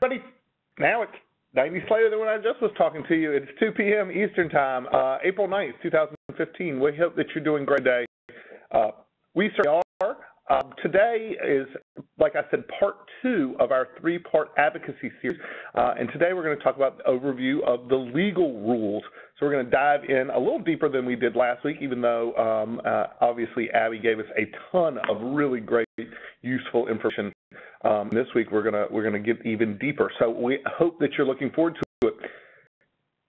Buddy, now it's 90 later than when I just was talking to you. It's 2 p.m. Eastern Time, uh, April 9th, 2015. We hope that you're doing great day. Uh, we certainly are. Um, today is, like I said, part two of our three-part advocacy series. Uh, and today we're going to talk about the overview of the legal rules. So we're going to dive in a little deeper than we did last week, even though um, uh, obviously Abby gave us a ton of really great, useful information. Um, this week we're going to we're to get even deeper. So we hope that you're looking forward to it.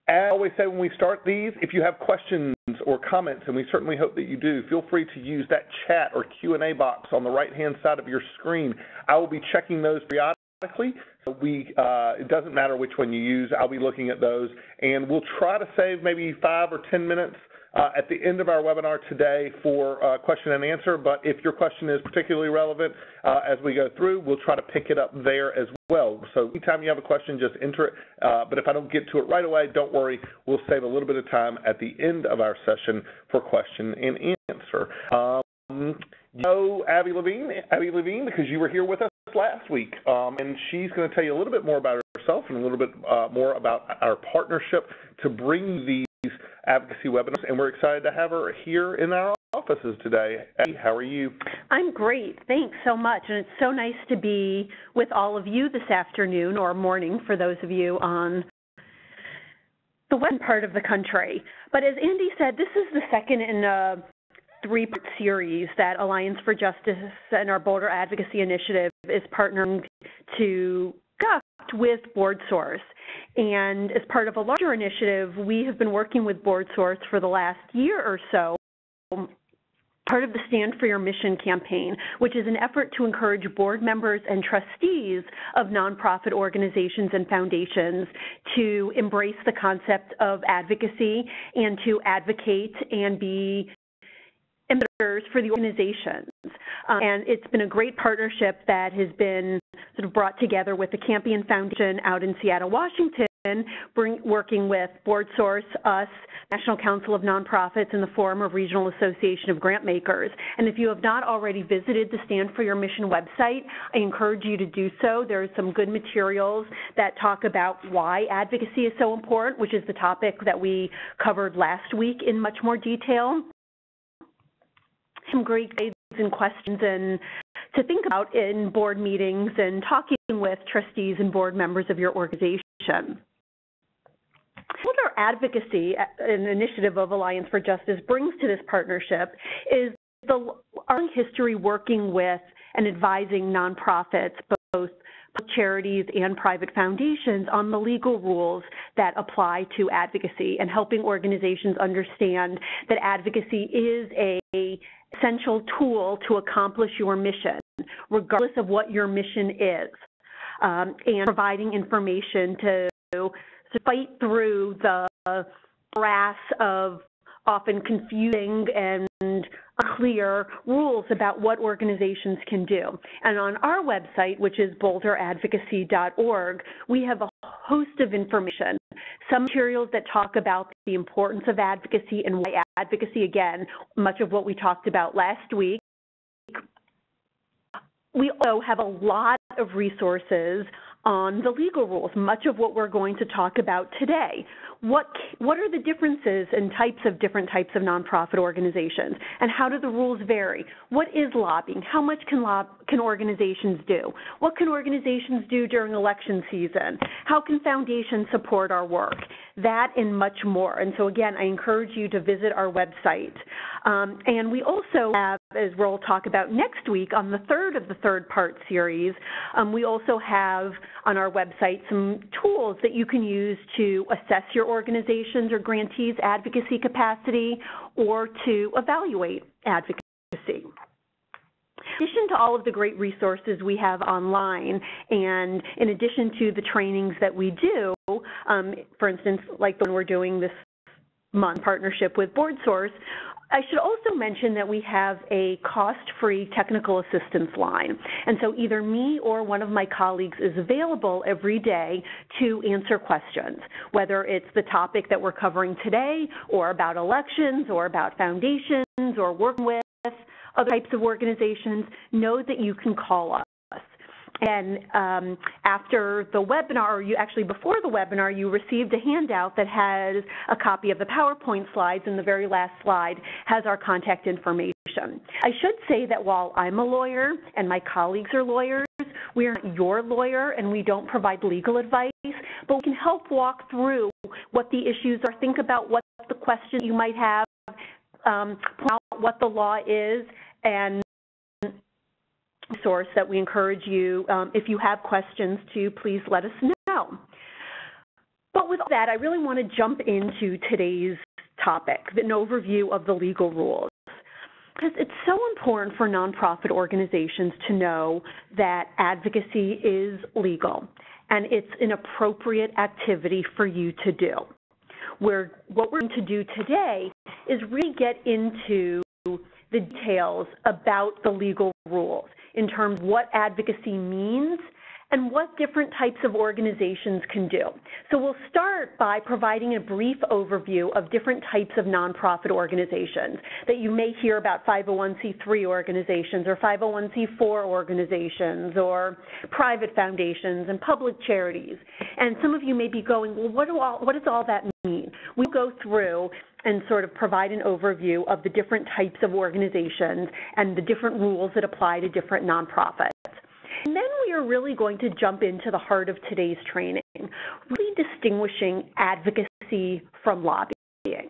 As I always say when we start these, if you have questions or comments, and we certainly hope that you do, feel free to use that chat or Q&A box on the right-hand side of your screen. I will be checking those periodically. So we, uh, it doesn't matter which one you use. I'll be looking at those, and we'll try to save maybe five or 10 minutes at the end of our webinar today for uh, question and answer, but if your question is particularly relevant uh, as we go through, we'll try to pick it up there as well. So anytime you have a question, just enter it. Uh, but if I don't get to it right away, don't worry. We'll save a little bit of time at the end of our session for question and answer. Um, you know Abby Levine, Abby Levine, because you were here with us last week, um, and she's going to tell you a little bit more about herself and a little bit uh, more about our partnership to bring these advocacy webinars, and we're excited to have her here in our offices today. Abby, how are you? I'm great. Thanks so much. And it's so nice to be with all of you this afternoon or morning for those of you on the western part of the country. But as Andy said, this is the second in a three-part series that Alliance for Justice and our Bolder Advocacy Initiative is partnering to conduct with BoardSource. And as part of a larger initiative, we have been working with BoardSource for the last year or so part of the Stand for Your Mission campaign, which is an effort to encourage board members and trustees of nonprofit organizations and foundations to embrace the concept of advocacy and to advocate and be ambassadors for the organizations. Um, and it's been a great partnership that has been sort of brought together with the Campion Foundation out in Seattle, Washington, bring, working with BoardSource, us, National Council of Nonprofits, and the Forum of Regional Association of Grant Makers. And if you have not already visited the Stand for Your Mission website, I encourage you to do so. There are some good materials that talk about why advocacy is so important, which is the topic that we covered last week in much more detail. Some great guides and questions and to think about in board meetings and talking with trustees and board members of your organization. What our advocacy, uh, an initiative of Alliance for Justice, brings to this partnership is the our history working with and advising nonprofits, both charities and private foundations on the legal rules that apply to advocacy and helping organizations understand that advocacy is a essential tool to accomplish your mission, regardless of what your mission is, um, and providing information to to fight through the brass of often confusing and unclear rules about what organizations can do. And on our website, which is bolderadvocacy.org, we have a host of information, some materials that talk about the importance of advocacy and why advocacy, again, much of what we talked about last week. We also have a lot of resources on the legal rules, much of what we're going to talk about today. What, what are the differences in types of different types of nonprofit organizations, and how do the rules vary? What is lobbying? How much can, lob, can organizations do? What can organizations do during election season? How can foundations support our work? That and much more. And so again, I encourage you to visit our website. Um, and we also have, as we'll talk about next week on the third of the third part series, um, we also have on our website some tools that you can use to assess your organization's or grantees advocacy capacity or to evaluate advocacy. In addition to all of the great resources we have online, and in addition to the trainings that we do, um, for instance, like the one we're doing this month partnership with BoardSource, I should also mention that we have a cost-free technical assistance line. And so either me or one of my colleagues is available every day to answer questions, whether it's the topic that we're covering today or about elections or about foundations or working with other types of organizations, know that you can call us. And um, after the webinar, or you actually before the webinar, you received a handout that has a copy of the PowerPoint slides, and the very last slide has our contact information. I should say that while I'm a lawyer and my colleagues are lawyers, we are not your lawyer and we don't provide legal advice, but we can help walk through what the issues are, think about what the questions you might have, um, what the law is, and source that we encourage you, um, if you have questions, to please let us know. But with that, I really want to jump into today's topic, an overview of the legal rules. Because it's so important for nonprofit organizations to know that advocacy is legal and it's an appropriate activity for you to do. Where what we're going to do today is really get into the details about the legal rules in terms of what advocacy means and what different types of organizations can do. So we'll start by providing a brief overview of different types of nonprofit organizations that you may hear about 501c3 organizations or 501c4 organizations or private foundations and public charities. And some of you may be going, well, what, all, what does all that mean? We'll go through and sort of provide an overview of the different types of organizations and the different rules that apply to different nonprofits. And then we are really going to jump into the heart of today's training, really distinguishing advocacy from lobbying.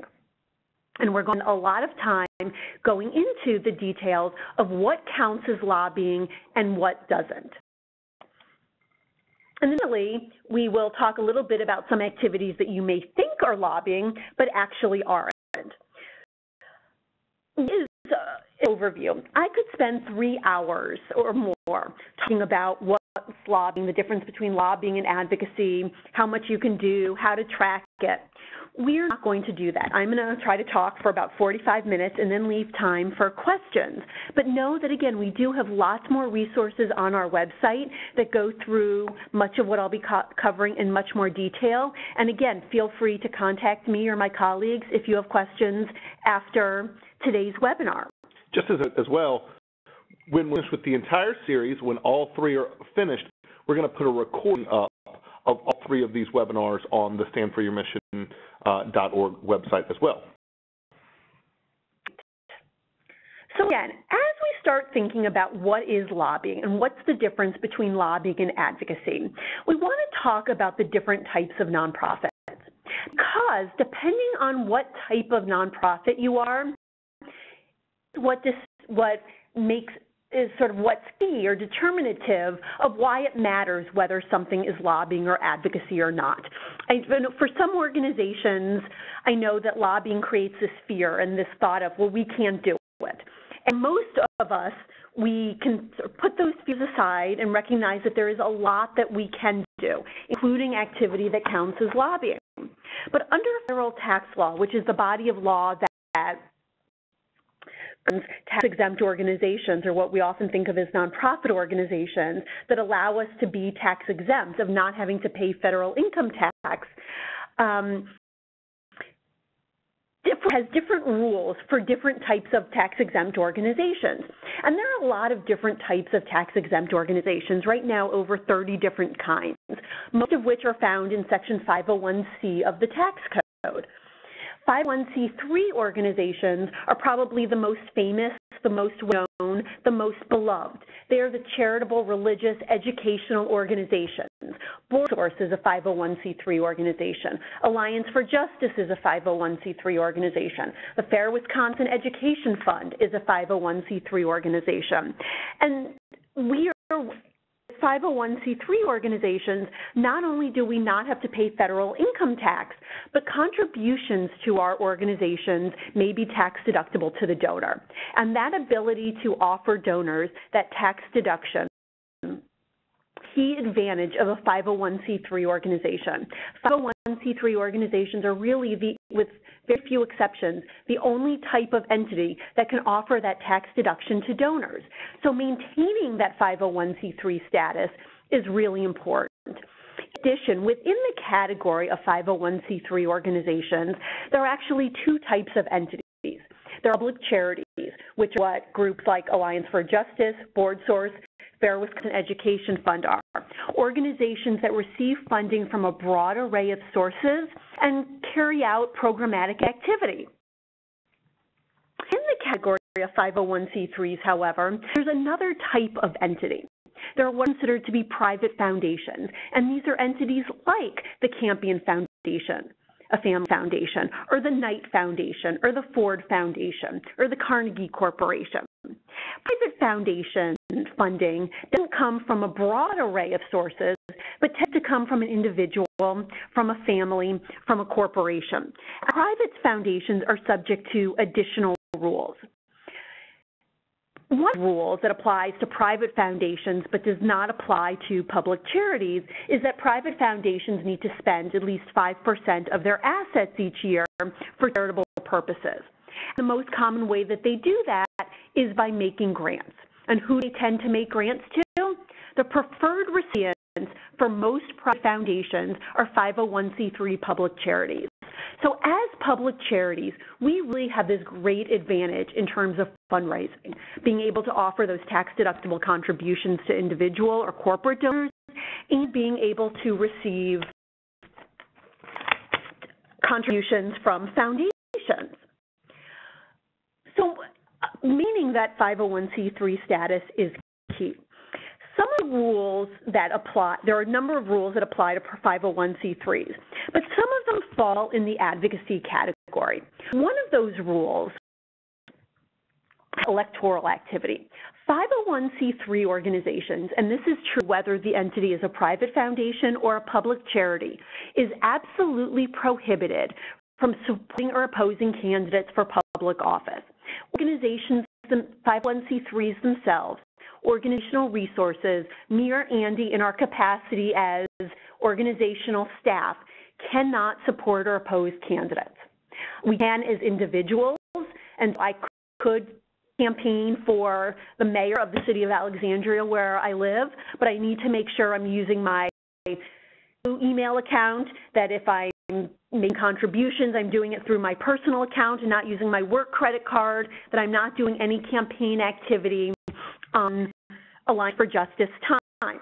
And we're going to a lot of time going into the details of what counts as lobbying and what doesn't. And then really, we will talk a little bit about some activities that you may think are lobbying, but actually aren't. Is uh, overview. I could spend three hours or more talking about what's lobbying, the difference between lobbying and advocacy, how much you can do, how to track it. We're not going to do that. I'm going to try to talk for about 45 minutes and then leave time for questions. But know that, again, we do have lots more resources on our website that go through much of what I'll be co covering in much more detail. And again, feel free to contact me or my colleagues if you have questions after today's webinar. Just as, as well, when we're finished with the entire series, when all three are finished, we're going to put a recording up of all three of these webinars on the Stand for Your Mission uh, .org website as well. So again, as we start thinking about what is lobbying and what's the difference between lobbying and advocacy, we want to talk about the different types of nonprofits. Because depending on what type of nonprofit you are, what, what makes is sort of what's key or determinative of why it matters whether something is lobbying or advocacy or not. I, for some organizations, I know that lobbying creates this fear and this thought of, well, we can't do it. And most of us, we can put those fears aside and recognize that there is a lot that we can do, including activity that counts as lobbying. But under federal tax law, which is the body of law that tax-exempt organizations, or what we often think of as nonprofit organizations, that allow us to be tax-exempt, of not having to pay federal income tax, um, has different rules for different types of tax-exempt organizations. And there are a lot of different types of tax-exempt organizations, right now over 30 different kinds, most of which are found in Section 501C of the tax code. 501c3 organizations are probably the most famous, the most known, the most beloved. They are the charitable, religious, educational organizations. Board Source is a 501c3 organization. Alliance for Justice is a 501c3 organization. The Fair Wisconsin Education Fund is a 501c3 organization. And we are 501c3 organizations, not only do we not have to pay federal income tax, but contributions to our organizations may be tax deductible to the donor. And that ability to offer donors that tax deduction key advantage of a 501c3 organization. 501c3 organizations are really the, with very few exceptions, the only type of entity that can offer that tax deduction to donors. So maintaining that 501c3 status is really important. In addition, within the category of 501c3 organizations, there are actually two types of entities. There are public charities, which are what groups like Alliance for Justice, Board Source, Fair Wisconsin Education Fund are organizations that receive funding from a broad array of sources and carry out programmatic activity. In the category of 501c3s, however, there's another type of entity. There are ones considered to be private foundations, and these are entities like the Campion Foundation, a family foundation, or the Knight Foundation, or the Ford Foundation, or the Carnegie Corporation. Private foundation funding doesn't come from a broad array of sources, but tends to come from an individual, from a family, from a corporation. Private foundations are subject to additional rules. One rule that applies to private foundations but does not apply to public charities is that private foundations need to spend at least 5% of their assets each year for charitable purposes. The most common way that they do that is by making grants. And who they tend to make grants to? The preferred recipients for most private foundations are 501c3 public charities. So as public charities, we really have this great advantage in terms of fundraising, being able to offer those tax-deductible contributions to individual or corporate donors and being able to receive contributions from foundations. So meaning that 501c3 status is key. Some of the rules that apply, there are a number of rules that apply to 501c3s, but some of them fall in the advocacy category. One of those rules electoral activity. 501c3 organizations, and this is true whether the entity is a private foundation or a public charity, is absolutely prohibited from supporting or opposing candidates for public office. Organizations, 501c3s themselves, organizational resources, me or Andy in our capacity as organizational staff cannot support or oppose candidates. We can as individuals, and I could campaign for the mayor of the city of Alexandria where I live, but I need to make sure I'm using my email account, that if I'm making contributions, I'm doing it through my personal account and not using my work credit card, that I'm not doing any campaign activity um, for Justice time.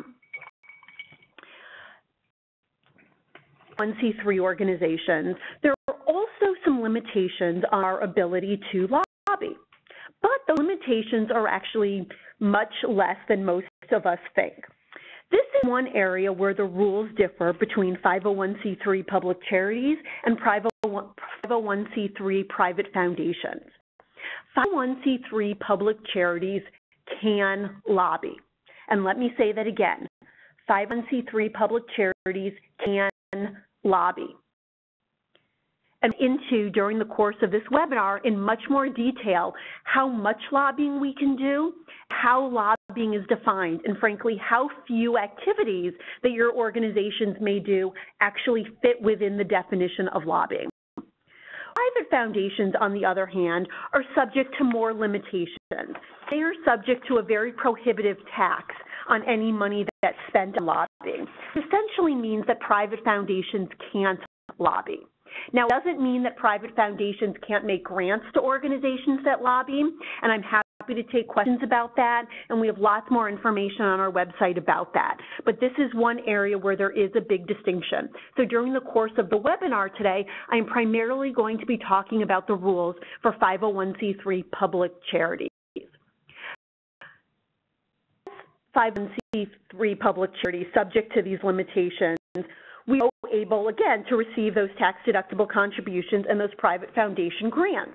1C3 organizations, there are also some limitations on our ability to lobby. But the limitations are actually much less than most of us think. This is one area where the rules differ between 501c3 public charities and 501c3 private foundations. 501c3 public charities can lobby. And let me say that again 501c3 public charities can lobby. And into during the course of this webinar in much more detail how much lobbying we can do, how lobbying is defined, and frankly, how few activities that your organizations may do actually fit within the definition of lobbying. Private foundations, on the other hand, are subject to more limitations. They are subject to a very prohibitive tax on any money that's spent on lobbying. It essentially means that private foundations can't lobby. Now, it doesn't mean that private foundations can't make grants to organizations that lobby, and I'm happy to take questions about that, and we have lots more information on our website about that. But this is one area where there is a big distinction. So during the course of the webinar today, I'm primarily going to be talking about the rules for 501c3 public charities. 501c3 public charities subject to these limitations we are able, again, to receive those tax-deductible contributions and those private foundation grants.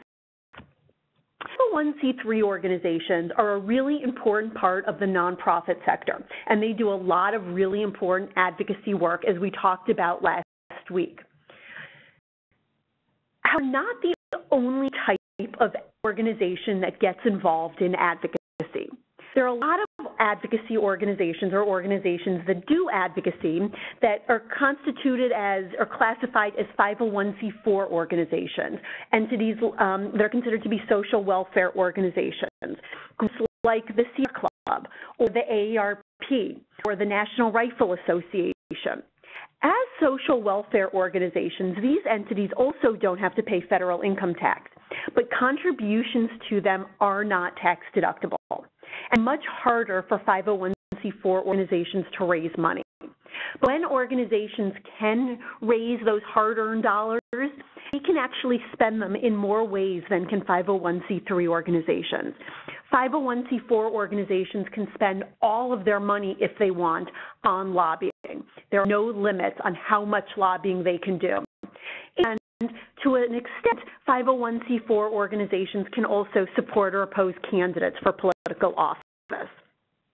501c3 organizations are a really important part of the nonprofit sector, and they do a lot of really important advocacy work, as we talked about last week. Are not the only type of organization that gets involved in advocacy. There are a lot of advocacy organizations or organizations that do advocacy that are constituted as or classified as 501c4 organizations, entities um, that are considered to be social welfare organizations, groups like the Sierra Club or the AARP or the National Rifle Association. As social welfare organizations, these entities also don't have to pay federal income tax, but contributions to them are not tax deductible and much harder for 501 501c4 organizations to raise money. But when organizations can raise those hard-earned dollars, they can actually spend them in more ways than can 501c3 organizations. 501c4 organizations can spend all of their money if they want on lobbying. There are no limits on how much lobbying they can do. And to an extent, 501c4 organizations can also support or oppose candidates for political office.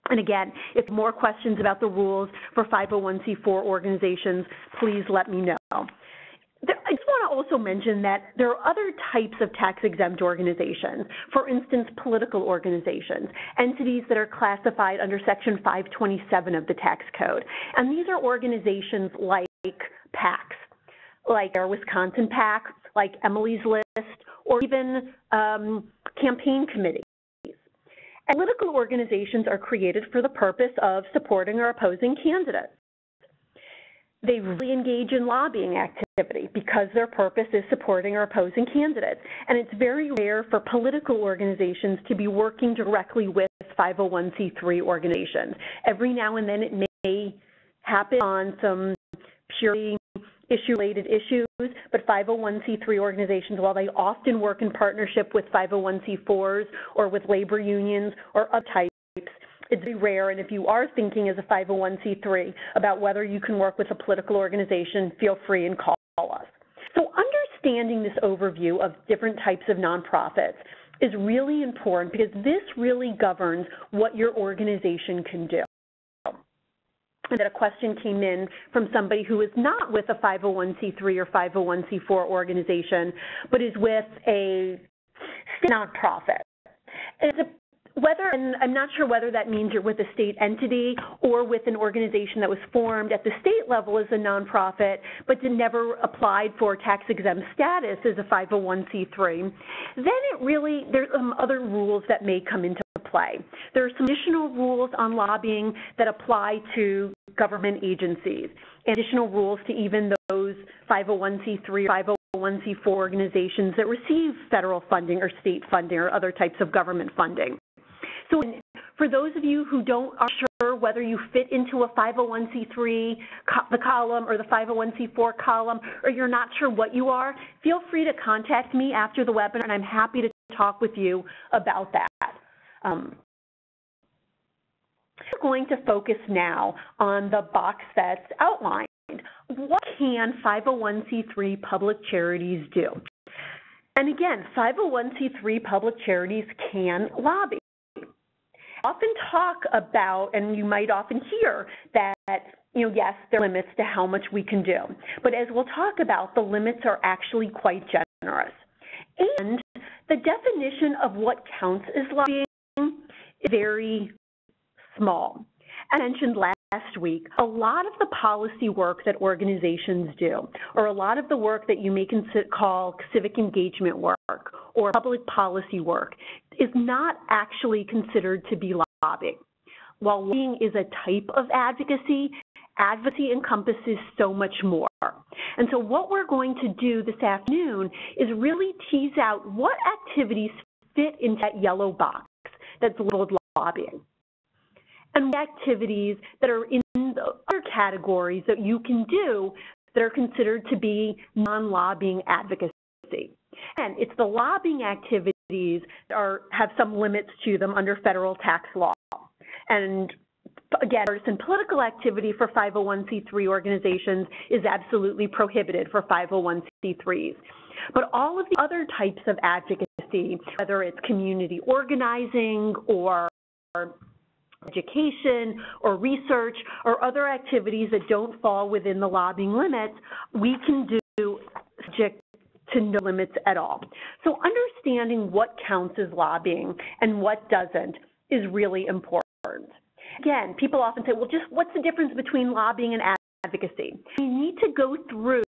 And again, if more questions about the rules for 501c4 organizations, please let me know. I just want to also mention that there are other types of tax-exempt organizations, for instance, political organizations, entities that are classified under Section 527 of the tax code. And these are organizations like PACs, like our Wisconsin PAC, like Emily's List, or even um, campaign committees. Political organizations are created for the purpose of supporting or opposing candidates. They really engage in lobbying activity because their purpose is supporting or opposing candidates. And it's very rare for political organizations to be working directly with 501c3 organizations. Every now and then it may happen on some purely issue-related issues, but 501c3 organizations, while they often work in partnership with 501c4s or with labor unions or other types, it's very rare, and if you are thinking as a 501c3 about whether you can work with a political organization, feel free and call us. So understanding this overview of different types of nonprofits is really important because this really governs what your organization can do that a question came in from somebody who is not with a 501c3 or 501c4 organization, but is with a nonprofit. It's a whether, and I'm not sure whether that means you're with a state entity or with an organization that was formed at the state level as a nonprofit, but did never applied for tax exempt status as a 501c3, then it really, there's some other rules that may come into play. There are some additional rules on lobbying that apply to government agencies, additional rules to even those 501c3 or 501c4 organizations that receive federal funding or state funding or other types of government funding. So for those of you who don't are sure whether you fit into a 501c3 co the column or the 501c4 column, or you're not sure what you are, feel free to contact me after the webinar, and I'm happy to talk with you about that. Um, we're going to focus now on the box that's outlined. What can 501c3 public charities do? And again, 501c3 public charities can lobby. Often talk about, and you might often hear that, you know, yes, there are limits to how much we can do. But as we'll talk about, the limits are actually quite generous. And the definition of what counts as lobbying is very small. As I mentioned last week, a lot of the policy work that organizations do, or a lot of the work that you may call civic engagement work or public policy work, is not actually considered to be lobbying. While lobbying is a type of advocacy, advocacy encompasses so much more. And so what we're going to do this afternoon is really tease out what activities fit into that yellow box that's labeled lobbying. And activities that are in the other categories that you can do that are considered to be non-lobbying advocacy. And it's the lobbying activities that are, have some limits to them under federal tax law. And again, partisan political activity for 501c3 organizations is absolutely prohibited for 501c3s. But all of the other types of advocacy, whether it's community organizing or education or research or other activities that don't fall within the lobbying limits, we can do subject to no limits at all. So understanding what counts as lobbying and what doesn't is really important. Again, people often say, well, just what's the difference between lobbying and advocacy? We need to go through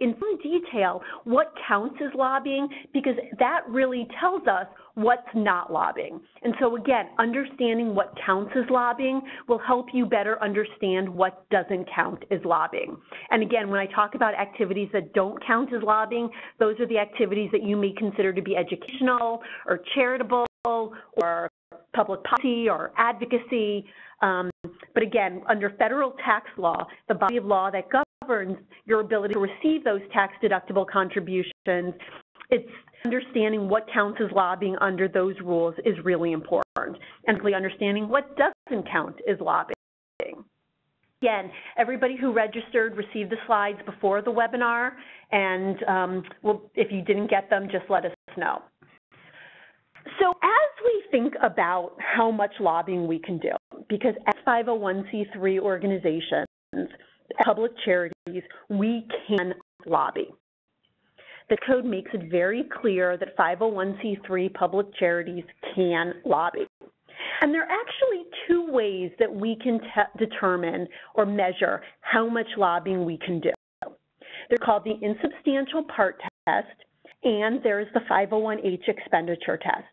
in some detail what counts as lobbying because that really tells us what's not lobbying. And so again, understanding what counts as lobbying will help you better understand what doesn't count as lobbying. And again, when I talk about activities that don't count as lobbying, those are the activities that you may consider to be educational or charitable or public policy or advocacy. Um, but again, under federal tax law, the body of law that governs your ability to receive those tax deductible contributions, it's understanding what counts as lobbying under those rules is really important, and really understanding what doesn't count as lobbying. Again, everybody who registered received the slides before the webinar, and um, well, if you didn't get them, just let us know. So as we think about how much lobbying we can do, because as 501c3 organizations, public charities, we can lobby. The code makes it very clear that 501c3 public charities can lobby. And there are actually two ways that we can determine or measure how much lobbying we can do. They're called the insubstantial part test, and there's the 501h expenditure test.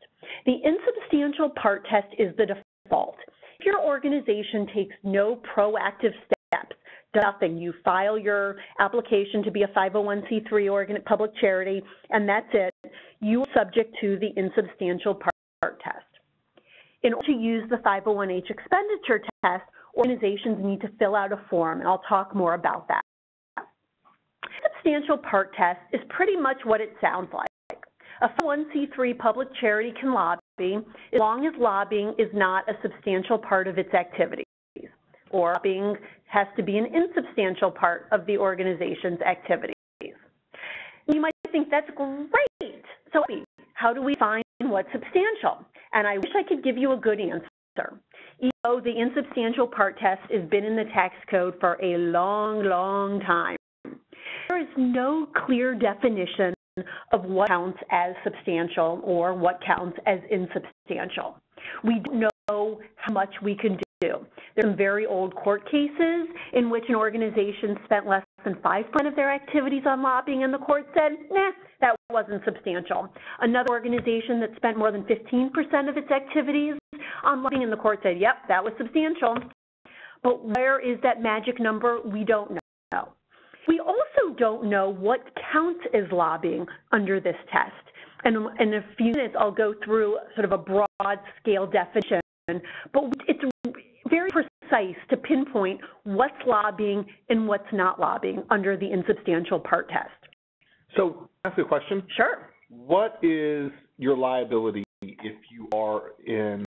The insubstantial part test is the default. If your organization takes no proactive steps, nothing, you file your application to be a 501c3 organ public charity, and that's it, you are subject to the insubstantial part test. In order to use the 501h expenditure test, organizations need to fill out a form, and I'll talk more about that. Substantial part test is pretty much what it sounds like. A 501c3 public charity can lobby as long as lobbying is not a substantial part of its activities, or lobbying has to be an insubstantial part of the organization's activities. You might think that's great. So how do we find what's substantial? And I wish I could give you a good answer. Even though the insubstantial part test has been in the tax code for a long, long time, there is no clear definition of what counts as substantial or what counts as insubstantial. We don't know how much we can do. There's some very old court cases in which an organization spent less than 5% of their activities on lobbying and the court said, nah, that wasn't substantial. Another organization that spent more than 15% of its activities on lobbying and the court said, yep, that was substantial. But where is that magic number? We don't know. We also don't know what counts as lobbying under this test. And in a few minutes, I'll go through sort of a broad scale definition, but it's very precise to pinpoint what's lobbying and what's not lobbying under the insubstantial part test. So, ask a question. Sure. What is your liability if you are in,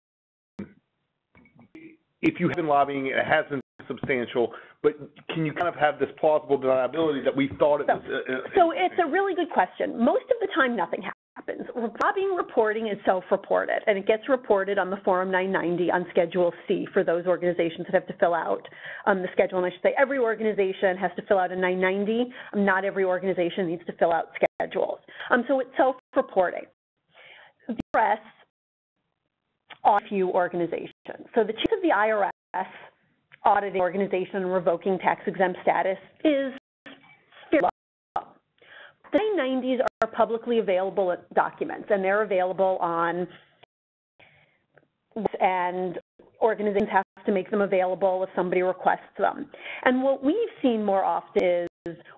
if you have been lobbying, it hasn't substantial, but can you kind of have this plausible deniability that we thought it so, was? Uh, uh, so it's a really good question. Most of the time, nothing happens. Lobbying reporting is self-reported, and it gets reported on the Form 990 on Schedule C for those organizations that have to fill out um, the schedule. And I should say every organization has to fill out a 990. Um, not every organization needs to fill out schedules. Um, so it's self-reporting. The IRS a few organizations. So the chief of the IRS auditing organization revoking tax exempt status is fairly. The 990s are publicly available documents, and they're available on and organizations have to make them available if somebody requests them. And what we've seen more often is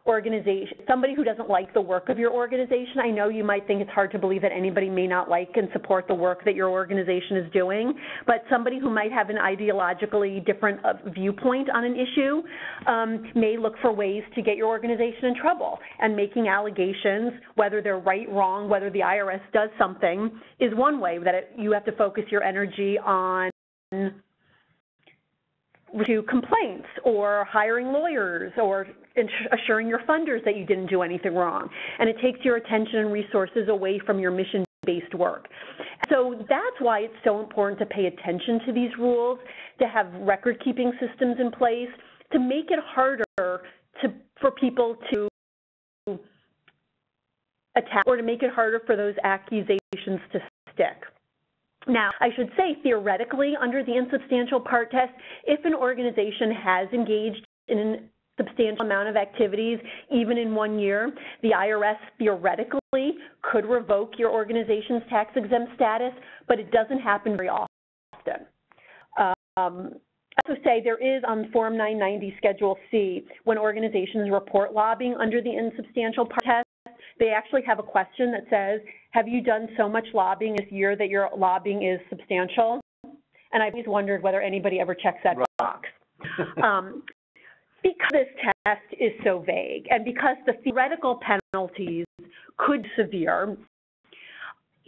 organization, somebody who doesn't like the work of your organization. I know you might think it's hard to believe that anybody may not like and support the work that your organization is doing, but somebody who might have an ideologically different uh, viewpoint on an issue um, may look for ways to get your organization in trouble. And making allegations, whether they're right, wrong, whether the IRS does something, is one way that it, you have to focus your energy on to complaints or hiring lawyers or assuring your funders that you didn't do anything wrong. And it takes your attention and resources away from your mission based work. So that's why it's so important to pay attention to these rules, to have record keeping systems in place, to make it harder to, for people to attack or to make it harder for those accusations to stick. Now, I should say theoretically, under the insubstantial part test, if an organization has engaged in a substantial amount of activities, even in one year, the IRS theoretically could revoke your organization's tax exempt status, but it doesn't happen very often. Um, I also say there is on Form 990 Schedule C, when organizations report lobbying under the insubstantial part test, they actually have a question that says, have you done so much lobbying this year that your lobbying is substantial? and I've always wondered whether anybody ever checks that Right. box. Um, because this test is so vague, and because the theoretical penalties could be severe,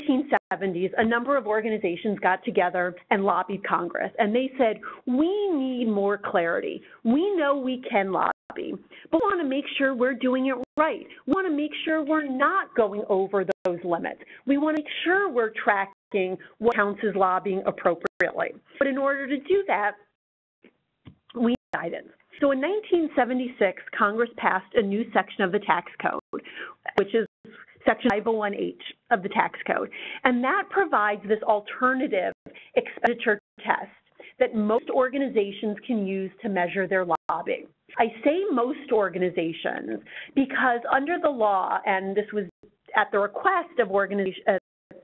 1870s, a number of organizations got together and lobbied Congress, and they said, we need more clarity. We know we can lobby, but we want to make sure we're doing it right. We want to make sure we're not going over those limits. We want to make sure we're tracking what counts as lobbying appropriately. But in order to do that, we need guidance. So in 1976, Congress passed a new section of the tax code, which is Section 501H of the tax code. And that provides this alternative expenditure test that most organizations can use to measure their lobbying. I say most organizations because under the law, and this was at the request of organizations, uh,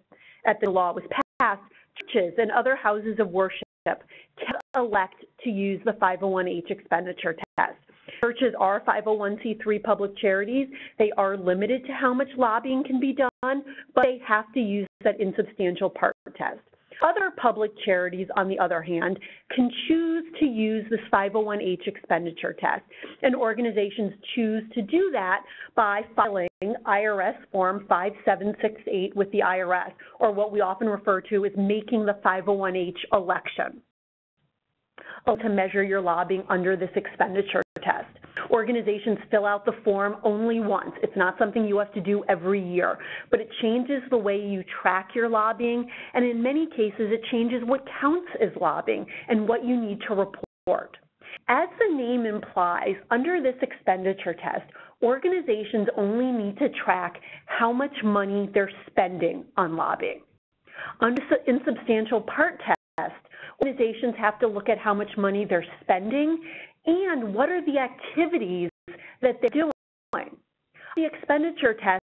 at the law was passed, churches and other houses of worship can elect to use the 501H expenditure test. Churches are 501c3 public charities. They are limited to how much lobbying can be done, but they have to use that insubstantial part test. Other public charities, on the other hand, can choose to use this 501H expenditure test, and organizations choose to do that by filing IRS Form 5768 with the IRS, or what we often refer to as making the 501H election to measure your lobbying under this expenditure test. Organizations fill out the form only once. It's not something you have to do every year, but it changes the way you track your lobbying, and in many cases, it changes what counts as lobbying and what you need to report. As the name implies, under this expenditure test, organizations only need to track how much money they're spending on lobbying. Under the insubstantial part test, organizations have to look at how much money they're spending and what are the activities that they're doing. The expenditure test,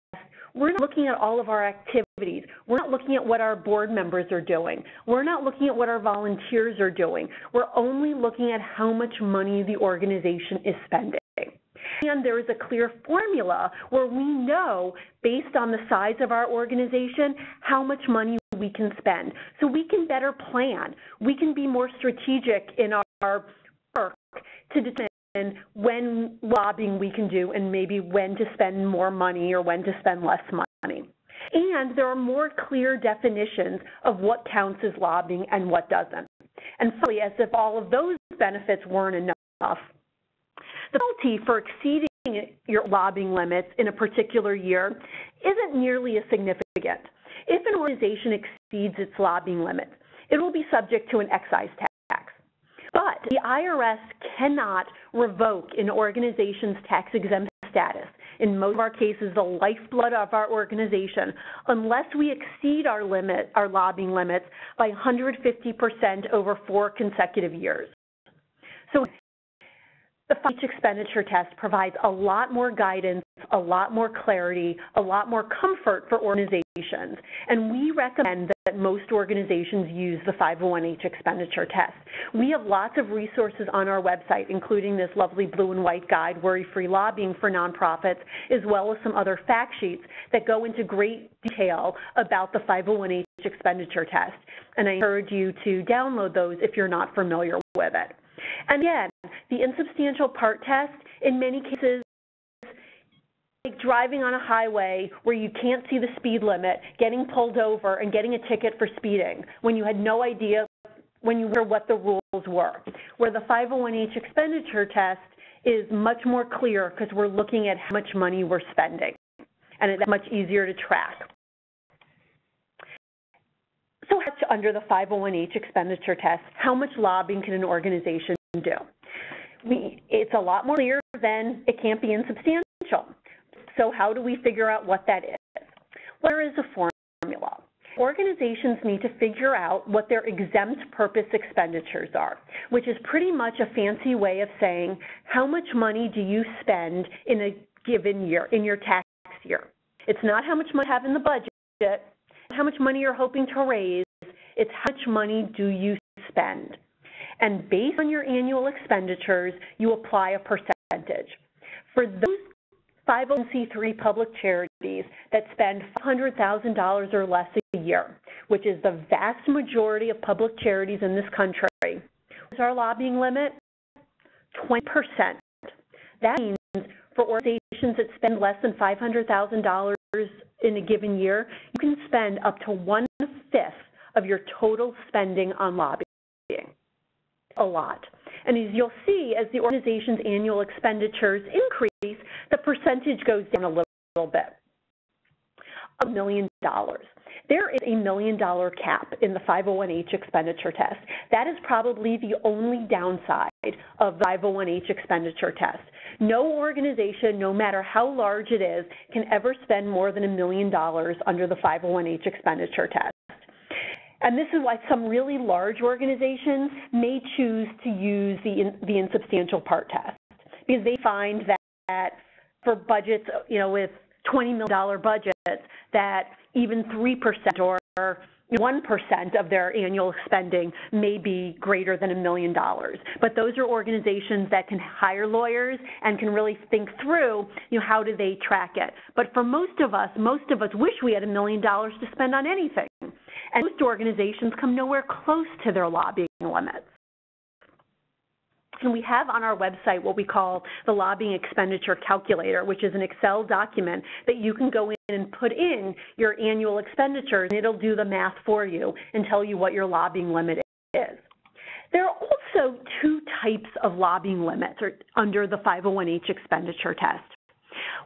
we're not looking at all of our activities. We're not looking at what our board members are doing. We're not looking at what our volunteers are doing. We're only looking at how much money the organization is spending. And there is a clear formula where we know, based on the size of our organization, how much money we can spend. So we can better plan. We can be more strategic in our work to determine when lobbying we can do and maybe when to spend more money or when to spend less money. And there are more clear definitions of what counts as lobbying and what doesn't. And finally, as if all of those benefits weren't enough, the penalty for exceeding your lobbying limits in a particular year isn't nearly as significant. If an organization exceeds its lobbying limits, it will be subject to an excise tax. But the IRS cannot revoke an organization's tax exempt status, in most of our cases, the lifeblood of our organization, unless we exceed our limit, our lobbying limits by 150% over four consecutive years. So the FICH expenditure test provides a lot more guidance, a lot more clarity, a lot more comfort for organizations. And we recommend that most organizations use the 501H expenditure test. We have lots of resources on our website, including this lovely blue and white guide, Worry-Free Lobbying for Nonprofits, as well as some other fact sheets that go into great detail about the 501H expenditure test. And I encourage you to download those if you're not familiar with it. And again, the insubstantial part test, in many cases, like driving on a highway where you can't see the speed limit, getting pulled over and getting a ticket for speeding when you had no idea when you were what the rules were. Where the 501H expenditure test is much more clear because we're looking at how much money we're spending and it's much easier to track. So under the 501H expenditure test, how much lobbying can an organization do? We, it's a lot more clear than it can't be insubstantial. So how do we figure out what that is? Well, there is a formula. Organizations need to figure out what their exempt purpose expenditures are, which is pretty much a fancy way of saying how much money do you spend in a given year, in your tax year. It's not how much money you have in the budget, how much money you're hoping to raise, it's how much money do you spend. And based on your annual expenditures, you apply a percentage. For those 501c3 public charities that spend $500,000 or less a year, which is the vast majority of public charities in this country. Is our lobbying limit? 20%. That means for organizations that spend less than $500,000 in a given year, you can spend up to one-fifth of your total spending on lobbying. A lot. And as you'll see, as the organization's annual expenditures increase, the percentage goes down a little, bit. A million dollars. There is a million dollar cap in the 501H expenditure test. That is probably the only downside of the 501H expenditure test. No organization, no matter how large it is, can ever spend more than a million dollars under the 501H expenditure test. And this is why some really large organizations may choose to use the, in, the insubstantial part test because they find that, that for budgets, you know, with $20 million budgets, that even 3% or 1% of their annual spending may be greater than a million dollars. But those are organizations that can hire lawyers and can really think through, you know, how do they track it. But for most of us, most of us wish we had a million dollars to spend on anything. And most organizations come nowhere close to their lobbying limits. And we have on our website what we call the Lobbying Expenditure Calculator, which is an Excel document that you can go in and put in your annual expenditures, and it'll do the math for you and tell you what your lobbying limit is. There are also two types of lobbying limits under the 501H expenditure test.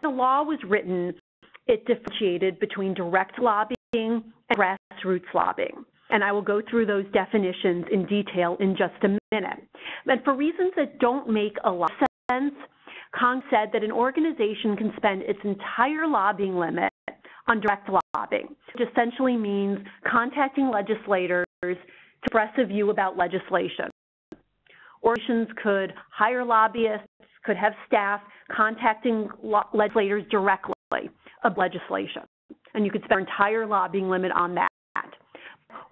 When the law was written, it differentiated between direct lobbying grassroots lobbying. And I will go through those definitions in detail in just a minute. And for reasons that don't make a lot of sense, Congress said that an organization can spend its entire lobbying limit on direct lobbying, which essentially means contacting legislators to express a view about legislation. Organizations could hire lobbyists, could have staff contacting legislators directly of legislation and you could spend your entire lobbying limit on that.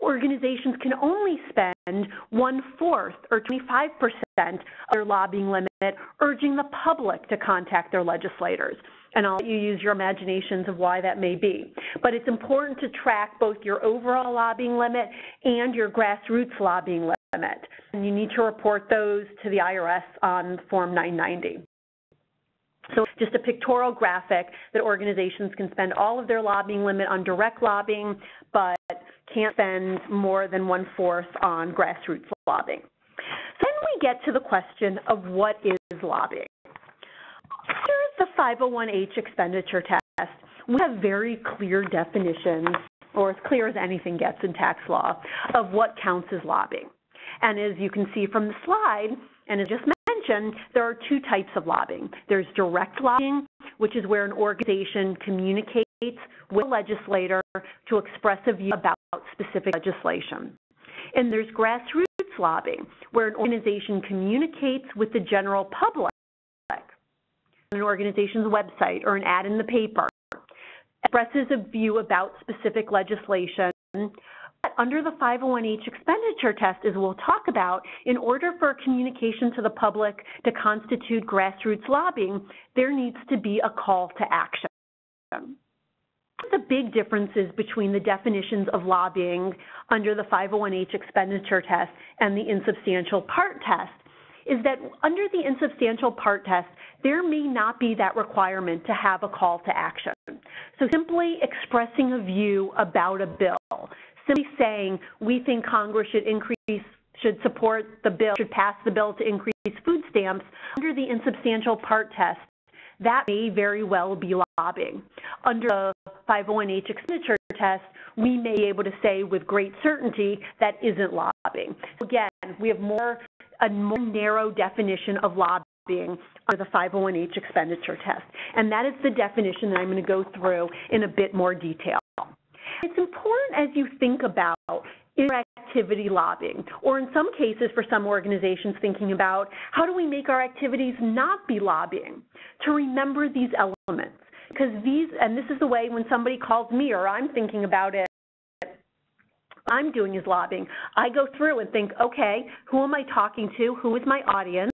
Organizations can only spend one-fourth or 25% of their lobbying limit urging the public to contact their legislators. And I'll let you use your imaginations of why that may be. But it's important to track both your overall lobbying limit and your grassroots lobbying limit. And you need to report those to the IRS on Form 990. So just a pictorial graphic that organizations can spend all of their lobbying limit on direct lobbying, but can't spend more than one-fourth on grassroots lobbying. Then we get to the question of what is lobbying. Here's the 501H expenditure test. We have very clear definitions, or as clear as anything gets in tax law, of what counts as lobbying. And as you can see from the slide, and as just mentioned, there are two types of lobbying. There's direct lobbying, which is where an organization communicates with a legislator to express a view about specific legislation. And there's grassroots lobbying, where an organization communicates with the general public an organization's website or an ad in the paper, expresses a view about specific legislation, under the 501H expenditure test, as we'll talk about, in order for communication to the public to constitute grassroots lobbying, there needs to be a call to action. The big differences between the definitions of lobbying under the 501H expenditure test and the insubstantial part test is that under the insubstantial part test, there may not be that requirement to have a call to action. So simply expressing a view about a bill, simply saying we think Congress should increase should support the bill, should pass the bill to increase food stamps under the insubstantial part test, that may very well be lobbying. Under the 501H expenditure test, we may be able to say with great certainty that isn't lobbying. Again, we have more a more narrow definition of lobbying under the 501H expenditure test. And that is the definition that I'm going to go through in a bit more detail. It's important as you think about activity lobbying, or in some cases for some organizations thinking about how do we make our activities not be lobbying, to remember these elements. Because these, and this is the way when somebody calls me or I'm thinking about it, I'm doing is lobbying. I go through and think, okay, who am I talking to? Who is my audience?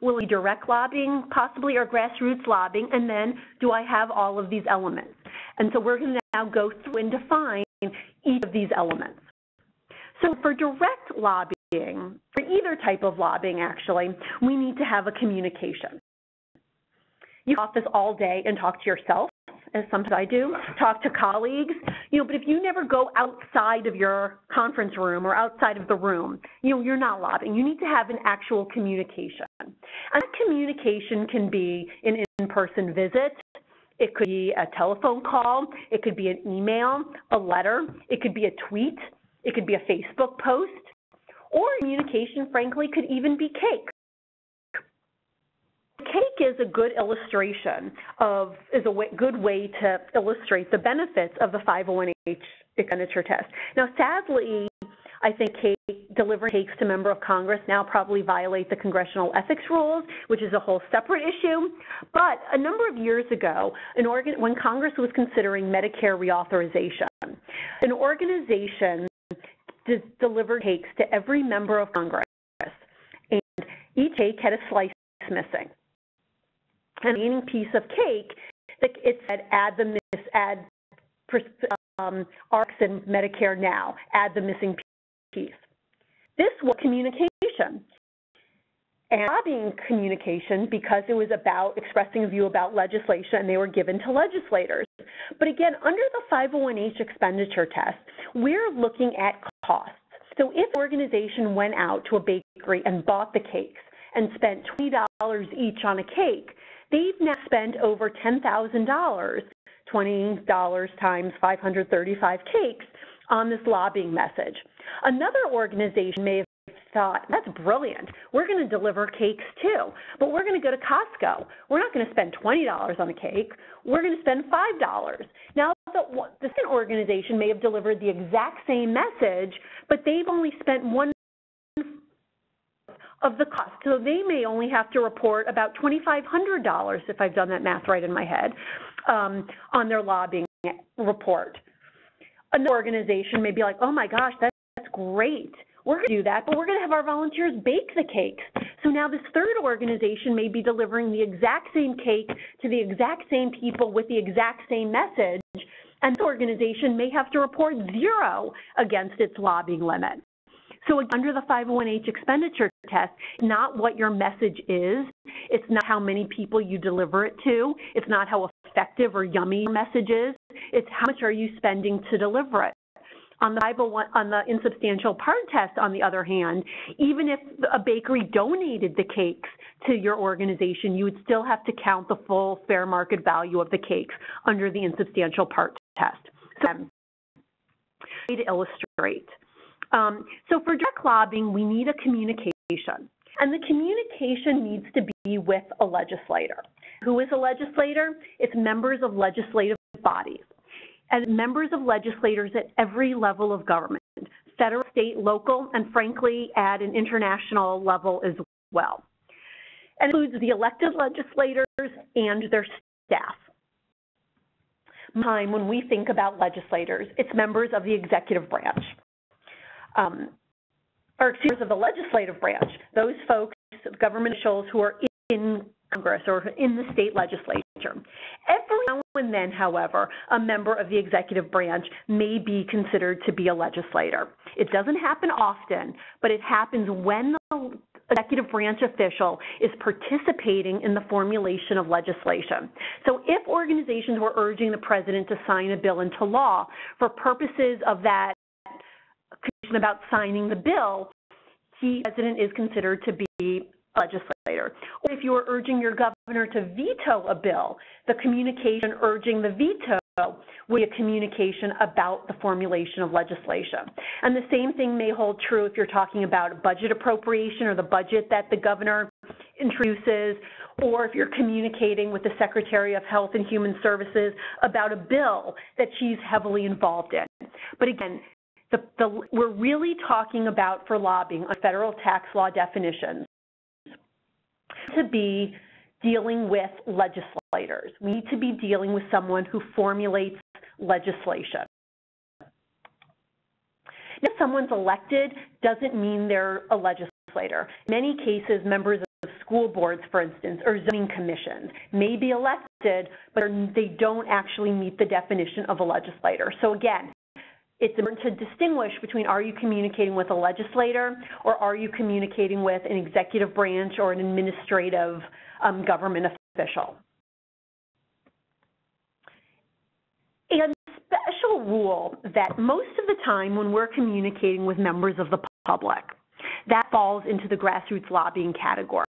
Will it be direct lobbying possibly or grassroots lobbying? And then do I have all of these elements? And so we're going to now go through and define each of these elements. So for direct lobbying, for either type of lobbying actually, we need to have a communication. You office all day and talk to yourself, as sometimes I do, talk to colleagues, you know, but if you never go outside of your conference room or outside of the room, you know, you're not lobbying. You need to have an actual communication. And that communication can be an in-person visit, it could be a telephone call, it could be an email, a letter, it could be a tweet, it could be a Facebook post, or communication, frankly, could even be cake. Is a good illustration of, is a way, good way to illustrate the benefits of the 501h expenditure test. Now, sadly, I think cake, delivering cakes to member of Congress now probably violate the congressional ethics rules, which is a whole separate issue. But a number of years ago, an organ, when Congress was considering Medicare reauthorization, an organization delivered cakes to every member of Congress, and each cake had a slice missing and the remaining piece of cake, it said add the miss, add um, ARCs and Medicare now, add the missing piece. This was communication and lobbying communication because it was about expressing a view about legislation and they were given to legislators. But again, under the 501h expenditure test, we're looking at costs. So if an organization went out to a bakery and bought the cakes and spent $20 each on a cake, They've now spent over $10,000, $20 times 535 cakes, on this lobbying message. Another organization may have thought, that's brilliant. We're going to deliver cakes too, but we're going to go to Costco. We're not going to spend $20 on a cake. We're going to spend $5. Now, the, the second organization may have delivered the exact same message, but they've only spent one of the cost. So they may only have to report about $2,500, if I've done that math right in my head, um, on their lobbying report. Another organization may be like, oh my gosh, that's, great. We're going to do that, but we're going to have our volunteers bake the cakes. So now this third organization may be delivering the exact same cake to the exact same people with the exact same message, and the organization may have to report zero against its lobbying limit. So under the 501h expenditure test, not what your message is, it's not how many people you deliver it to, it's not how effective or yummy your message is, it's how much are you spending to deliver it. On the 501, on the insubstantial part test, on the other hand, even if a bakery donated the cakes to your organization, you would still have to count the full fair market value of the cakes under the insubstantial part test. So, to illustrate. Um, so for direct lobbying, we need a communication. And the communication needs to be with a legislator. Who is a legislator? It's members of legislative bodies and members of legislators at every level of government, federal, state, local, and frankly at an international level as well. And includes the elected legislators and their staff. Time when we think about legislators, it's members of the executive branch um, or excuse me, of the legislative branch, those folks, government officials who are in Congress or in the state legislature. Every now and then, however, a member of the executive branch may be considered to be a legislator. It doesn't happen often, but it happens when the executive branch official is participating in the formulation of legislation. So if organizations were urging the president to sign a bill into law for purposes of that about signing the bill, the president is considered to be a legislator. Or if you are urging your governor to veto a bill, the communication urging the veto would be a communication about the formulation of legislation. And the same thing may hold true if you're talking about a budget appropriation or the budget that the governor introduces, or if you're communicating with the Secretary of Health and Human Services about a bill that she's heavily involved in. But again, the, the, we're really talking about for lobbying on federal tax law definitions to be dealing with legislators. We need to be dealing with someone who formulates legislation. If someone's elected doesn't mean they're a legislator. In many cases, members of school boards, for instance, or zoning commissions may be elected, but they don't actually meet the definition of a legislator. So again, it's important to distinguish between are you communicating with a legislator or are you communicating with an executive branch or an administrative um, government official. And special rule that most of the time when we're communicating with members of the public, that falls into the grassroots lobbying category.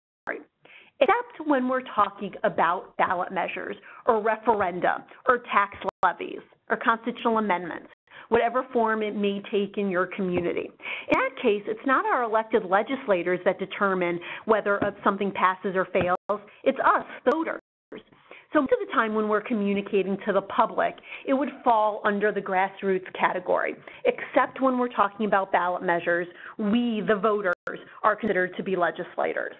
Except when we're talking about ballot measures or referenda or tax levies or constitutional amendments, whatever form it may take in your community. In that case, it's not our elected legislators that determine whether something passes or fails, it's us, the voters. So most of the time when we're communicating to the public, it would fall under the grassroots category, except when we're talking about ballot measures, we, the voters, are considered to be legislators.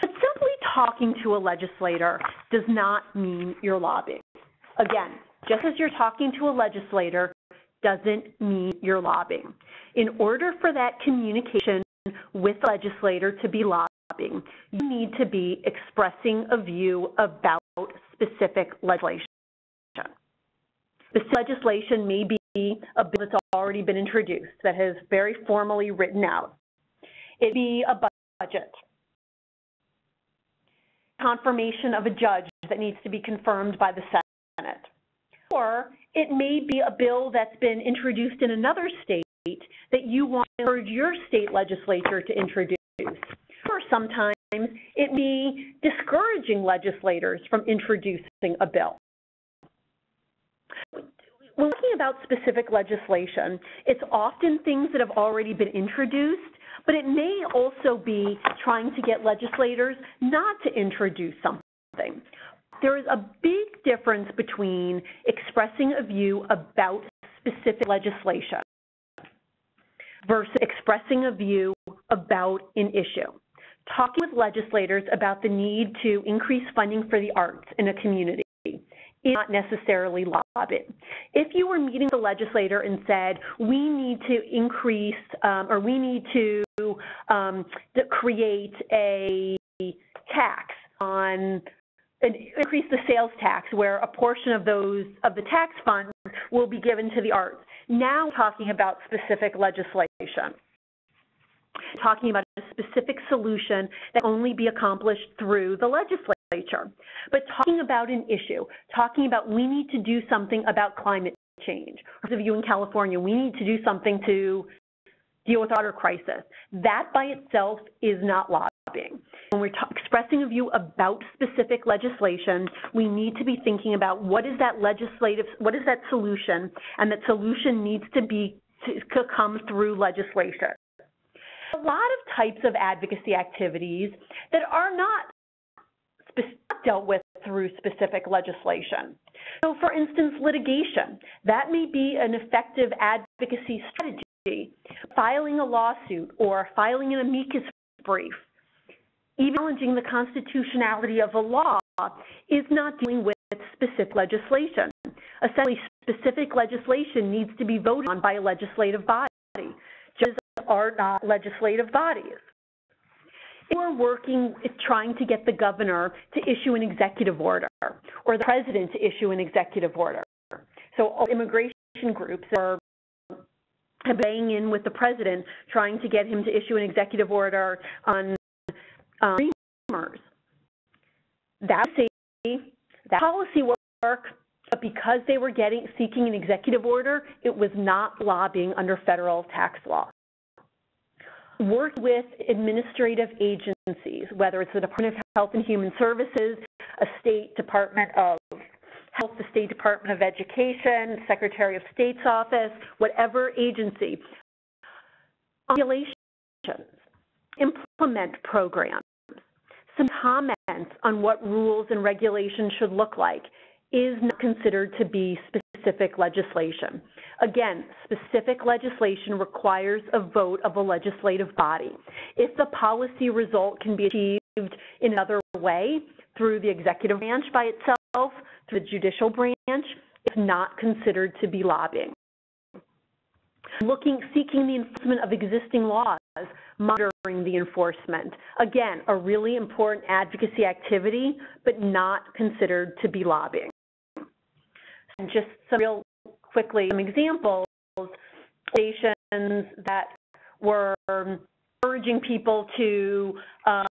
But simply talking to a legislator does not mean you're lobbying. Again, just as you're talking to a legislator doesn't mean you're lobbying. In order for that communication with the legislator to be lobbying, you need to be expressing a view about specific legislation. This legislation may be a bill that's already been introduced that has very formally written out. It be a budget, confirmation of a judge that needs to be confirmed by the Senate. Or it may be a bill that's been introduced in another state that you want to encourage your state legislature to introduce or sometimes it may be discouraging legislators from introducing a bill. When talking about specific legislation, it's often things that have already been introduced, but it may also be trying to get legislators not to introduce something. There is a big difference between expressing a view about specific legislation versus expressing a view about an issue talking with legislators about the need to increase funding for the arts in a community is not necessarily lobbying. If you were meeting the legislator and said, we need to increase um, or we need to, um, to create a tax on increase the sales tax where a portion of those of the tax funds will be given to the arts. Now talking about specific legislation talking about a specific solution that only be accomplished through the legislature. But talking about an issue, talking about we need to do something about climate change. Those of you in California, we need to do something to deal with water crisis. That by itself is not lobbying. When we're expressing a view about specific legislation, we need to be thinking about what is that legislative, what is that solution, and that solution needs to be to, to come through legislation a lot of types of advocacy activities that are not dealt with through specific legislation. So for instance, litigation, that may be an effective advocacy strategy. Filing a lawsuit or filing an amicus brief, even challenging the constitutionality of a law is not dealing with specific legislation. Essentially, specific legislation needs to be voted on by a legislative body Judges are not legislative bodies. If we're working, trying to get the governor to issue an executive order or the president to issue an executive order. So immigration groups are weighing in with the president, trying to get him to issue an executive order on um, dreamers. That that policy work, but because they were getting seeking an executive order, it was not lobbying under federal tax law work with administrative agencies, whether it's the Department of Health and Human Services, a state Department of Health, the State Department of Education, Secretary of State's office, whatever agency. Regulations, implement programs, some comments on what rules and regulations should look like is not considered to be specific legislation. Again, specific legislation requires a vote of a legislative body. If the policy result can be achieved in another way, through the executive branch by itself, through the judicial branch, it's not considered to be lobbying. Looking, seeking the enforcement of existing laws, monitoring the enforcement. Again, a really important advocacy activity, but not considered to be lobbying. And just some real quickly some examples, organizations that were urging people to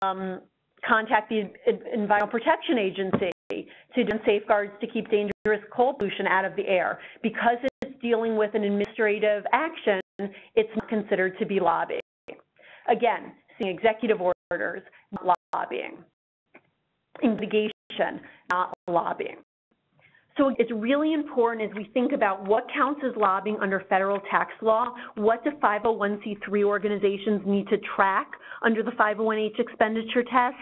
um, contact the Environmental Protection Agency to do safeguards to keep dangerous coal pollution out of the air. Because it's dealing with an administrative action, it's not considered to be lobbying. Again, seeing executive orders, not lobbying. Investigation, not lobbying. So it's really important as we think about what counts as lobbying under federal tax law, what do 501c3 organizations need to track under the 501h expenditure test,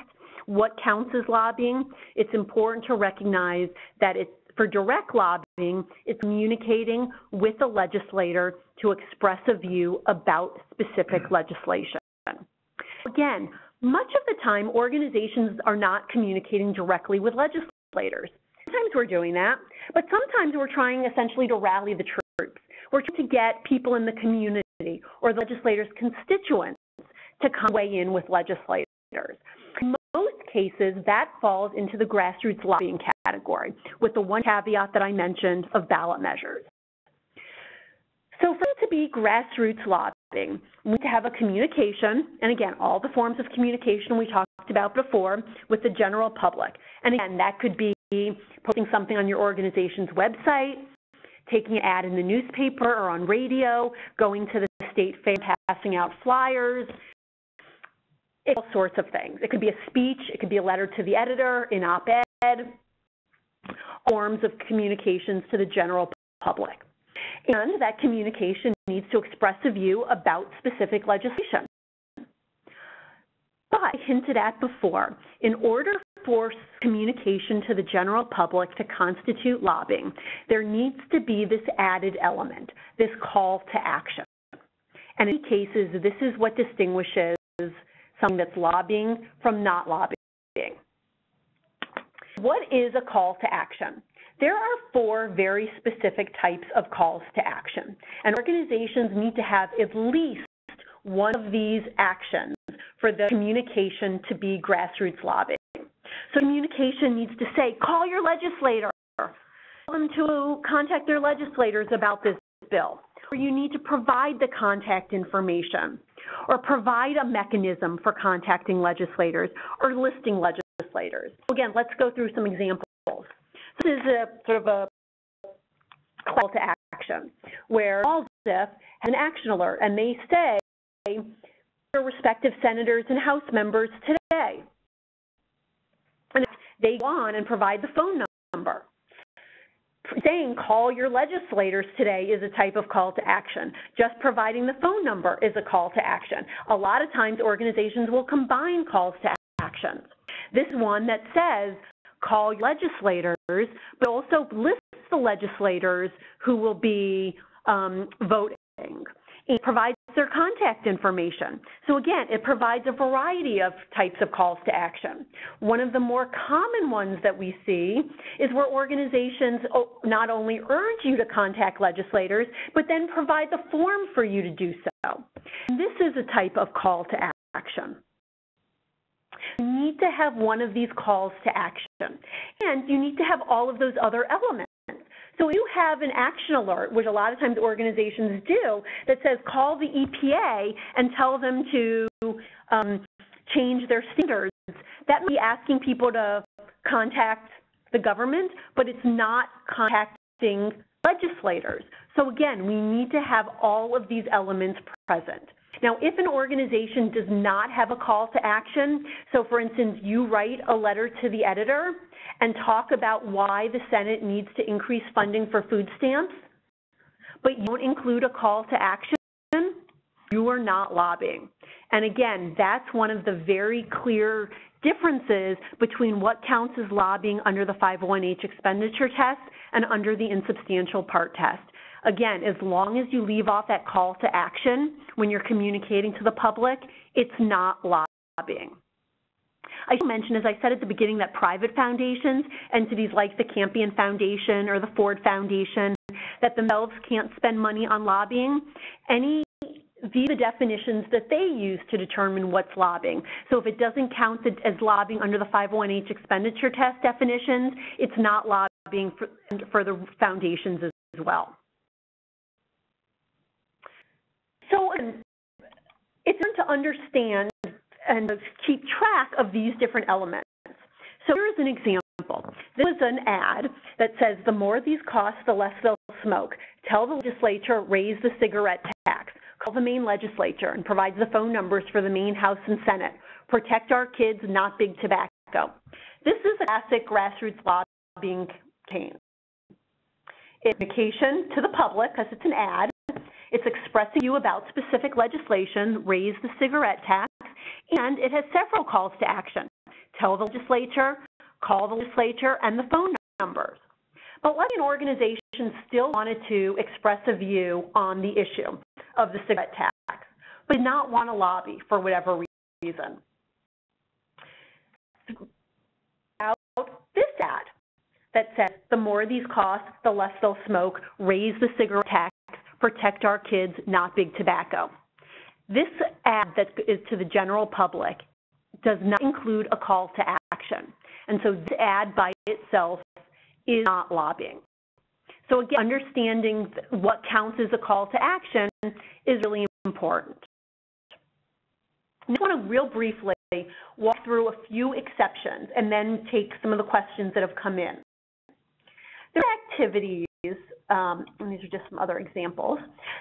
what counts as lobbying. It's important to recognize that it's for direct lobbying, it's communicating with the legislator to express a view about specific legislation. Again, much of the time, organizations are not communicating directly with legislators. Sometimes we're doing that, but sometimes we're trying essentially to rally the troops. We're trying to get people in the community or the legislators' constituents to come weigh in with legislators. In most cases, that falls into the grassroots lobbying category, with the one caveat that I mentioned of ballot measures. So for it to be grassroots lobbying, we need to have a communication, and again, all the forms of communication we talked about before with the general public. And again, that could be posting something on your organization's website, taking an ad in the newspaper or on radio, going to the state fair, passing out flyers, all sorts of things. It could be a speech, it could be a letter to the editor, an op-ed, forms of communications to the general public. And that communication needs to express a view about specific legislation. But I hinted at before, in order for communication to the general public to constitute lobbying, there needs to be this added element, this call to action. And in cases, this is what distinguishes something that's lobbying from not lobbying. What is a call to action? There are four very specific types of calls to action, and organizations need to have at least one of these actions for the communication to be grassroots lobbying. So communication needs to say, call your legislator, tell them to contact their legislators about this bill, or you need to provide the contact information, or provide a mechanism for contacting legislators or listing legislators. Again, let's go through some examples. This is a sort of a call to action where all has an action alert and they say their respective senators and House members today. And they go on and provide the phone number. Saying call your legislators today is a type of call to action. Just providing the phone number is a call to action. A lot of times organizations will combine calls to actions. This one that says call legislators, but also lists the legislators who will be um, voting. It provides their contact information. So again, it provides a variety of types of calls to action. One of the more common ones that we see is where organizations not only urge you to contact legislators, but then provide the form for you to do so. And this is a type of call to action. You need to have one of these calls to action. And you need to have all of those other elements. So you have an action alert, which a lot of times organizations do, that says call the EPA and tell them to um, change their standards. That may be asking people to contact the government, but it's not contacting legislators. So again, we need to have all of these elements present. Now, if an organization does not have a call to action, so for instance, you write a letter to the editor and talk about why the Senate needs to increase funding for food stamps, but you don't include a call to action, you are not lobbying. And again, that's one of the very clear differences between what counts as lobbying under the 501h expenditure test and under the insubstantial part test. Again, as long as you leave off that call to action when you're communicating to the public, it's not lobbying. I mentioned, as I said at the beginning, that private foundations, entities like the Campion Foundation or the Ford Foundation, that themselves can't spend money on lobbying. Any these are the definitions that they use to determine what's lobbying. So if it doesn't count as lobbying under the 501h expenditure test definitions, it's not lobbying for, for the foundations as well. It's important to understand and keep track of these different elements. So here's an example. This is an ad that says the more these cost, the less they'll smoke. Tell the legislature raise the cigarette tax. Call the Maine legislature and provides the phone numbers for the Maine House and Senate. Protect our kids, not big tobacco. This is a classic grassroots lobbying campaign. It's communication to the public because it's an ad. It's expressing you about specific legislation, raise the cigarette tax, and it has several calls to action. Tell the legislature, call the legislature, and the phone numbers. But what an organization still wanted to express a view on the issue of the cigarette tax, but did not want to lobby for whatever reason. Out this ad that says the more these cost, the less they'll smoke, raise the cigarette tax, protect our kids, not big tobacco. This ad that is to the general public does not include a call to action. And so this ad by itself is not lobbying. So again, understanding what counts as a call to action is really important. I want to real briefly walk through a few exceptions and then take some of the questions that have come in. There are activities, um, and these are just some other examples,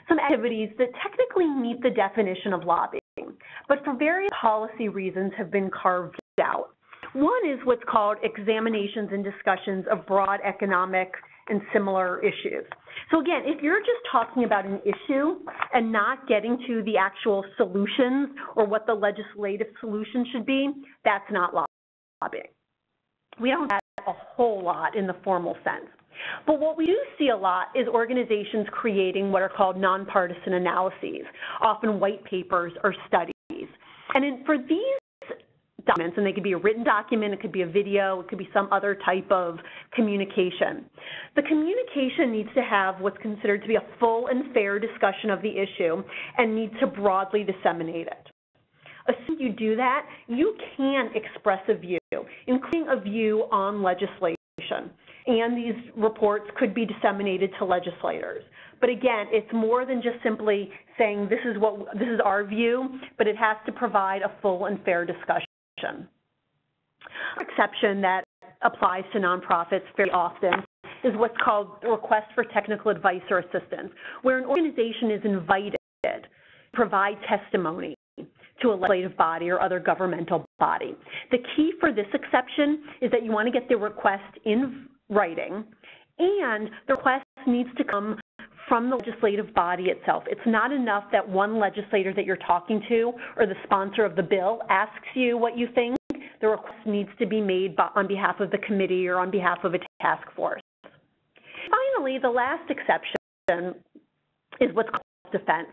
some activities that technically meet the definition of lobbying, but for various policy reasons have been carved out. One is what's called examinations and discussions of broad economic and similar issues. So again, if you're just talking about an issue and not getting to the actual solutions or what the legislative solution should be, that's not lobbying. We don't have a whole lot in the formal sense. But what we do see a lot is organizations creating what are called nonpartisan analyses, often white papers or studies. And in, for these documents, and they could be a written document, it could be a video, it could be some other type of communication. The communication needs to have what's considered to be a full and fair discussion of the issue and need to broadly disseminate it. Assuming you do that, you can express a view, including a view on legislation. And these reports could be disseminated to legislators. But again, it's more than just simply saying this is what this is our view, but it has to provide a full and fair discussion exception that applies to nonprofits very often is what's called request for technical advice or assistance, where an organization is invited to provide testimony to a legislative body or other governmental body. The key for this exception is that you want to get the request in writing, and the request needs to come from the legislative body itself. It's not enough that one legislator that you're talking to or the sponsor of the bill asks you what you think. The request needs to be made on behalf of the committee or on behalf of a task force. Finally, the last exception is what's called defense.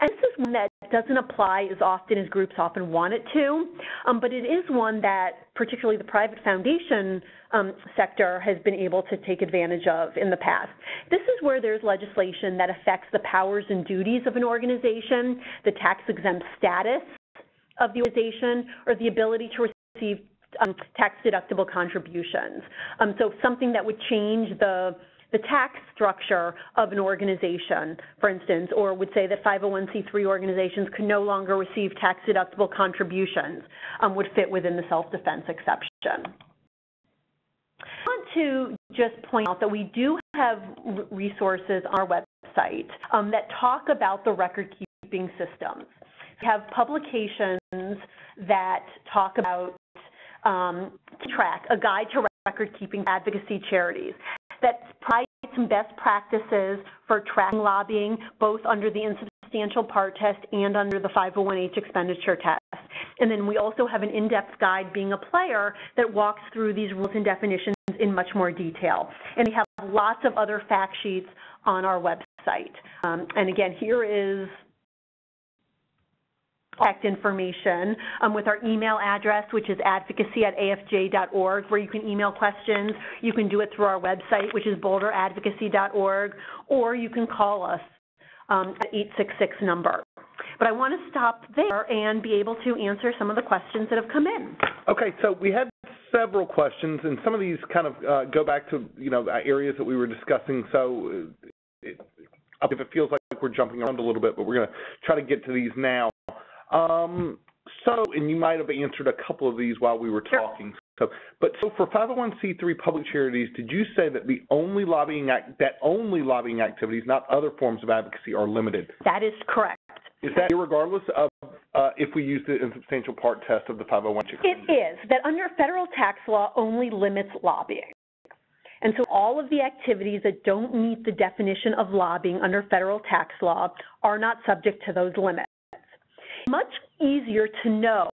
And this is one that doesn't apply as often as groups often want it to, um, but it is one that particularly the private foundation um, sector has been able to take advantage of in the past. This is where there's legislation that affects the powers and duties of an organization, the tax exempt status of the organization, or the ability to receive um, tax deductible contributions. Um, so something that would change the the tax structure of an organization, for instance, or would say that 501c3 organizations could no longer receive tax deductible contributions, um, would fit within the self-defense exception. I want to just point out that we do have resources on our website um, that talk about the record-keeping systems. We have publications that talk about um, track, a guide to record-keeping advocacy charities that provides some best practices for tracking lobbying, both under the insubstantial part test and under the 501H expenditure test. And then we also have an in-depth guide, being a player, that walks through these rules and definitions in much more detail. And we have lots of other fact sheets on our website. Um, and again, here is contact information um, with our email address, which is advocacy at afj.org, where you can email questions. You can do it through our website, which is bolderadvocacy.org, or you can call us um, at 866 number. But I want to stop there and be able to answer some of the questions that have come in. Okay, so we had several questions, and some of these kind of uh, go back to you know areas that we were discussing. So, uh, if it feels like we're jumping around a little bit, but we're going to try to get to these now. Um, so, and you might have answered a couple of these while we were talking. Sure. So, but so for 501c3 public charities, did you say that the only lobbying act, that only lobbying activities, not other forms of advocacy, are limited? That is correct. Is that regardless of uh, if we use the insubstantial part test of the 501? It is that under federal tax law only limits lobbying. And so all of the activities that don't meet the definition of lobbying under federal tax law are not subject to those limits. Much easier to know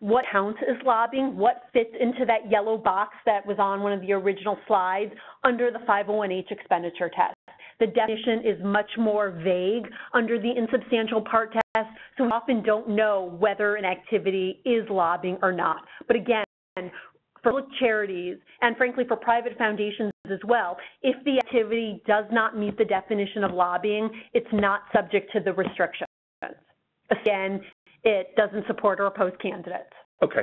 what counts as lobbying, what fits into that yellow box that was on one of the original slides under the 501H expenditure test. The definition is much more vague under the insubstantial part test, so we often don't know whether an activity is lobbying or not. But again, for public charities and frankly for private foundations as well, if the activity does not meet the definition of lobbying, it's not subject to the restrictions. Again, it doesn't support or oppose candidates. Okay.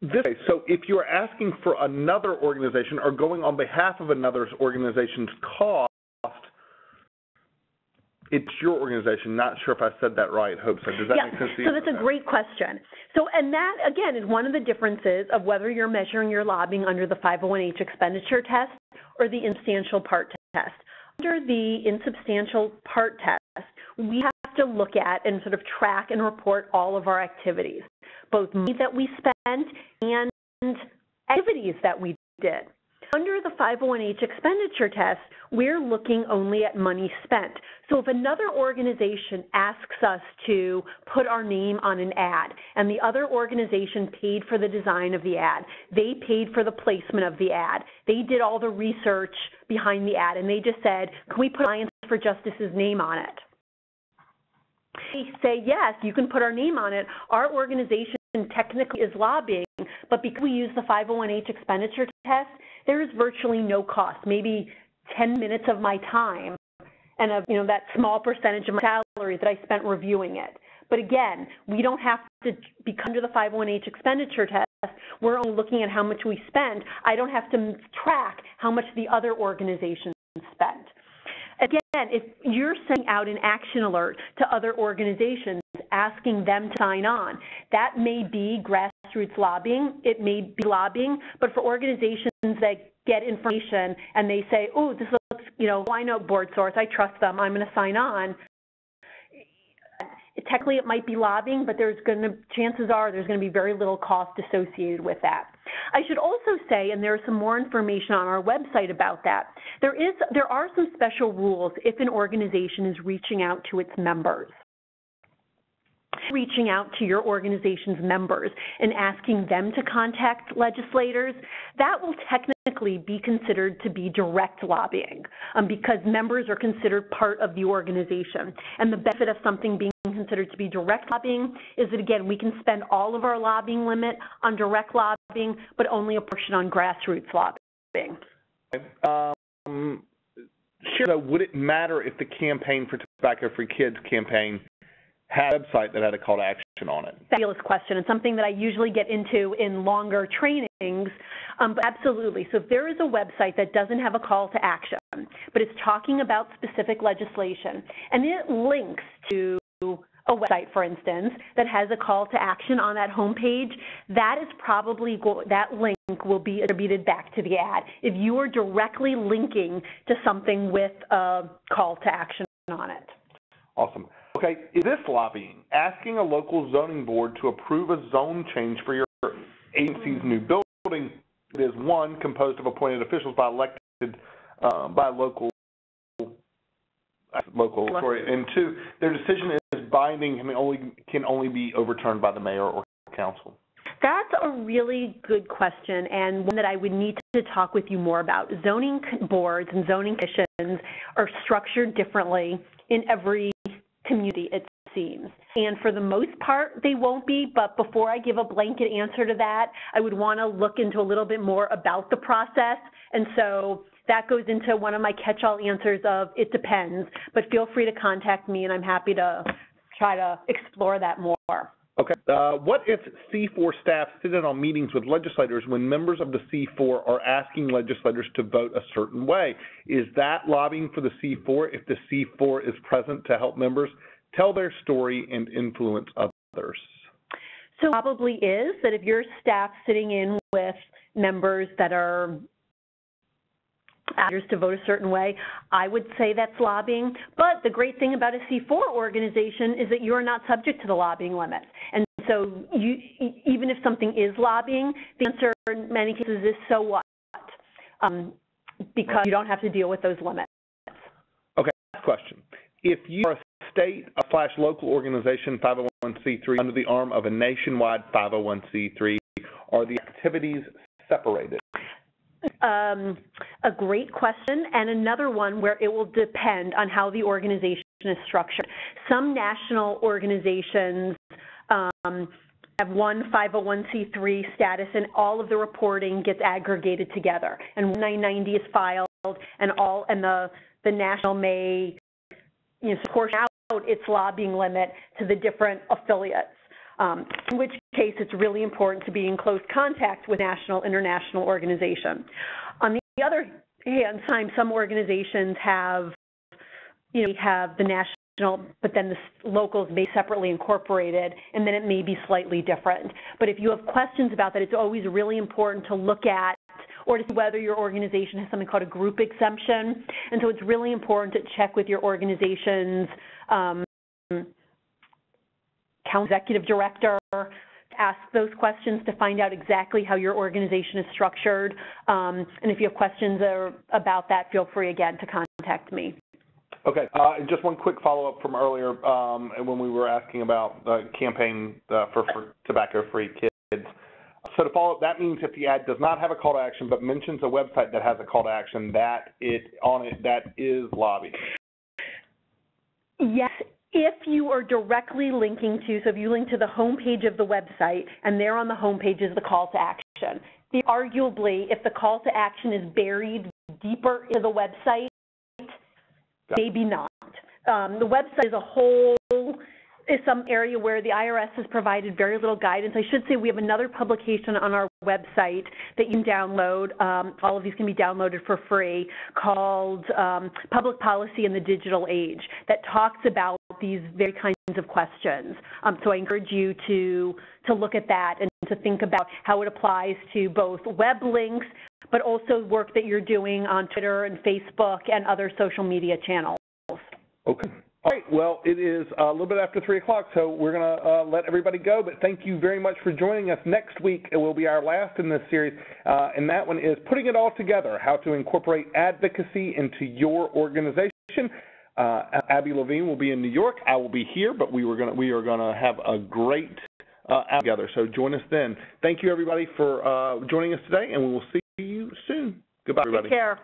This, so if you're asking for another organization or going on behalf of another organization's cost, it's your organization. Not sure if I said that right. Hope so. Does that yeah, make sense to you? So that's a great question. So, and that again is one of the differences of whether you're measuring your lobbying under the 501h expenditure test or the insubstantial part test. Under the insubstantial part test, we have to look at and sort of track and report all of our activities, both money that we spent and activities that we did. Under the 501h expenditure test, we're looking only at money spent. So if another organization asks us to put our name on an ad and the other organization paid for the design of the ad, they paid for the placement of the ad, they did all the research behind the ad, and they just said, can we put Alliance for Justice's name on it? They say, yes, you can put our name on it. Our organization technically is lobbying, but because we use the 501h expenditure test, there is virtually no cost, maybe 10 minutes of my time and of, you know, that small percentage of my salary that I spent reviewing it. But again, we don't have to be under the 501h expenditure test. We're only looking at how much we spend. I don't have to track how much the other organizations spent. Again, if you're sending out an action alert to other organizations asking them to sign on, that may be grassroots lobbying, it may be lobbying, but for organizations that get information and they say, oh, this looks, you know, I know BoardSource, I trust them, I'm going to sign on, technically it might be lobbying, but there's going to, chances are there's going to be very little cost associated with that. I should also say, and there's some more information on our website about that, there is, there are some special rules if an organization is reaching out to its members reaching out to your organization's members and asking them to contact legislators, that will technically be considered to be direct lobbying um, because members are considered part of the organization. And the benefit of something being considered to be direct lobbying is that, again, we can spend all of our lobbying limit on direct lobbying, but only a portion on grassroots lobbying. Um, would it matter if the Campaign for Tobacco Free Kids campaign had a website that had a call to action on it? Fabulous question, and something that I usually get into in longer trainings. Um, but absolutely. So if there is a website that doesn't have a call to action, but it's talking about specific legislation, and it links to a website, for instance, that has a call to action on that homepage, that is probably that link will be attributed back to the ad. If you are directly linking to something with a call to action on it. Awesome. Okay, is this lobbying? Asking a local zoning board to approve a zone change for your agency's new building it is one composed of appointed officials by elected uh, by local local authority, and two, their decision is binding and only can only be overturned by the mayor or council. That's a really good question and one that I would need to talk with you more about. Zoning boards and zoning commissions are structured differently in every community, it seems. And for the most part, they won't be, but before I give a blanket answer to that, I would want to look into a little bit more about the process. And so that goes into one of my catch-all answers of it depends, but feel free to contact me and I'm happy to try to explore that more. Okay. Uh, what if C4 staff sit in on meetings with legislators when members of the C4 are asking legislators to vote a certain way? Is that lobbying for the C4 if the C4 is present to help members tell their story and influence others? So probably is that if your staff sitting in with members that are to vote a certain way, I would say that's lobbying. But the great thing about a C4 organization is that you're not subject to the lobbying limits. And so you, even if something is lobbying, the answer in many cases is so what? Um, because you don't have to deal with those limits. Okay, last question. If you are a state slash local organization 501c3 under the arm of a nationwide 501c3, are the activities separated? Um, a great question, and another one where it will depend on how the organization is structured. Some national organizations um, have one 501c3 status, and all of the reporting gets aggregated together, and 990 is filed, and all and the the national may you know portion out its lobbying limit to the different affiliates um, in which case it's really important to be in close contact with national, international organization. On the other hand, time some organizations have, you know, have the national, but then the locals may separately incorporated, and then it may be slightly different. But if you have questions about that, it's always really important to look at or to see whether your organization has something called a group exemption. And so it's really important to check with your organization's um, executive director, ask those questions to find out exactly how your organization is structured. Um, and if you have questions about that, feel free again to contact me. Okay, uh, just one quick follow-up from earlier um, when we were asking about the campaign uh, for, for tobacco-free kids. So to follow up, that means if the ad does not have a call to action but mentions a website that has a call to action, that it on it that is lobbying. Yes, if you are directly linking to, so if you link to the homepage of the website and there on the homepage is the call to action, the, arguably if the call to action is buried deeper into the website, maybe not. Um, the website is a whole is some area where the IRS has provided very little guidance. I should say we have another publication on our website that you can download. Um, all of these can be downloaded for free called um, Public Policy in the Digital Age that talks about these very kinds of questions. Um, so I encourage you to, to look at that and to think about how it applies to both web links, but also work that you're doing on Twitter and Facebook and other social media channels. Okay. All right, well, it is a little bit after 3 o'clock, so we're going to uh, let everybody go. But thank you very much for joining us. Next week, it will be our last in this series, uh, and that one is Putting It All Together How to Incorporate Advocacy into Your Organization. Uh, Abby Levine will be in New York. I will be here, but we, were gonna, we are going to have a great uh, together. So join us then. Thank you, everybody, for uh, joining us today, and we will see you soon. Goodbye, everybody. Take care.